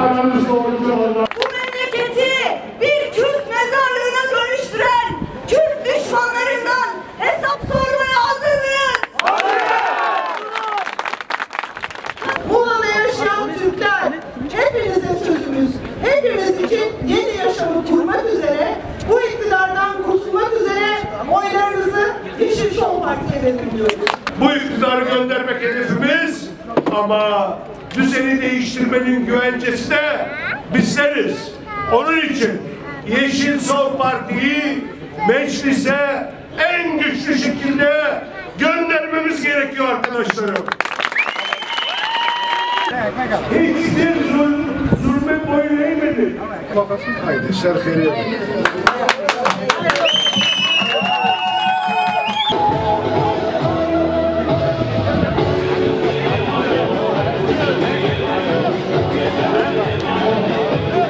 Aramızda olunca onlar. Bu iktidarı göndermek hedefimiz ama düzeni değiştirmenin güvencesi de bizleriz. Onun için Yeşil Sol Parti'yi meclise en güçlü şekilde göndermemiz gerekiyor arkadaşlarım. Hiçbir zulm, zulme boyun eğmedi. Haydi şerh